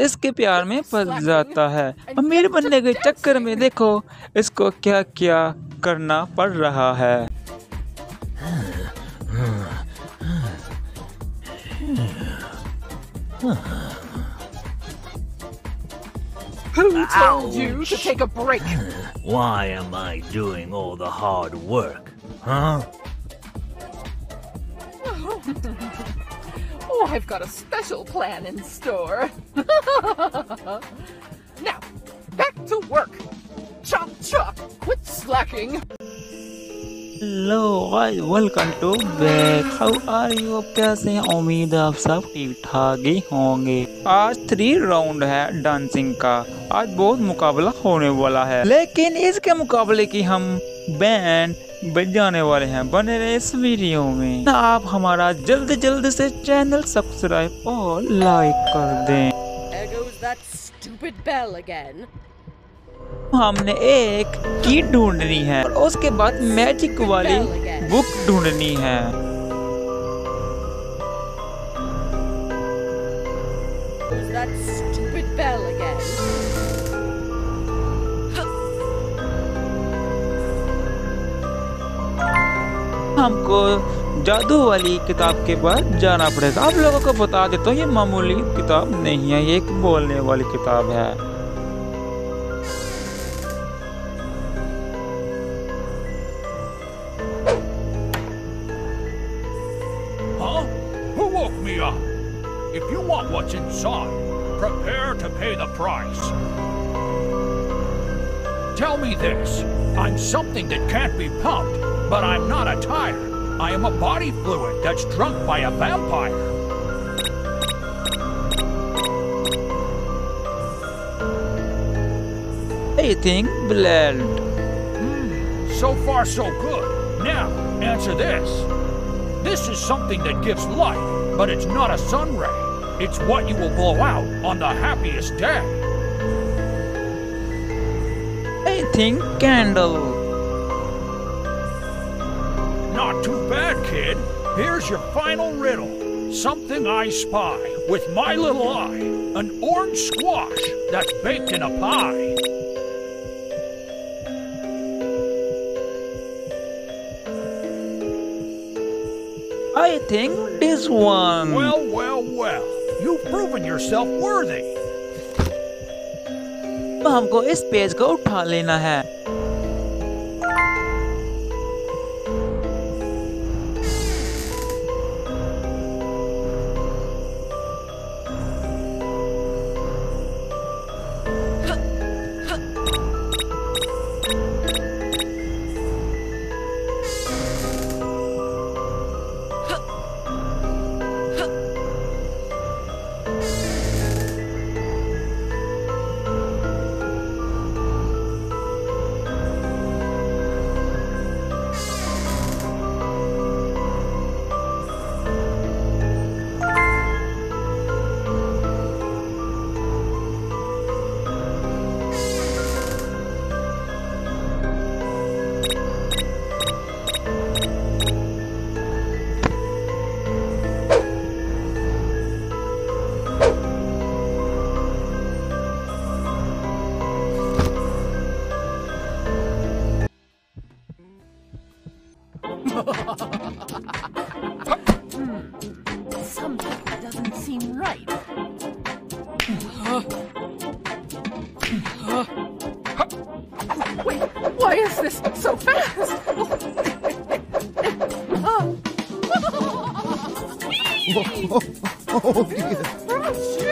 इसके प्यार में फंस जाता है। अमीर बनने के चक्कर में देखो इसको क्या क्या करना पड़ रहा है। Hard work I? Oh, I've got a special plan in store. now, back to work. Chop chop. Quit slacking. Hello guys welcome to back how are you कैसे हैं उम्मीद है आप सब ठीक ठाक ही होंगे आज थ्री राउंड है डांसिंग का आज बहुत मुकाबला होने वाला है लेकिन इसके मुकाबले की हम बैंड बजाने वाले हैं बने रहे इस वीडियो में आप हमारा जल्द जल्द से चैनल सब्सक्राइब और लाइक कर दें. हमने एक की ढूंढनी है और उसके बाद मैजिक वाली बुक ढूंढनी है that stupid bell again. हमको जादू वाली किताब के पास जाना पड़ेगा आप लोगों को बता देता हूँ ये मामूली किताब नहीं है ये एक बोलने वाली किताब है Huh? Who woke me up? If you want what's inside, prepare to pay the price. Tell me this. I'm something that can't be pumped, but I'm not a tire. I am a body fluid that's drunk by a vampire. I think blood hmm, So far, so good. Now, answer this. This is something that gives life, but it's not a sun ray. It's what you will blow out on the happiest day. I think candle Not too bad, kid. Here's your final riddle. Something I spy with my little eye. An orange squash that's baked in a pie. I think this one Well, well, well. You've proven yourself worthy. हमको इस page को उठा लेना है hmm. Something doesn't seem right. Wait, why is this so fast? oh, oh, oh, oh, oh, oh, oh, oh, oh, oh, oh, oh, oh, oh, oh, oh, oh, oh,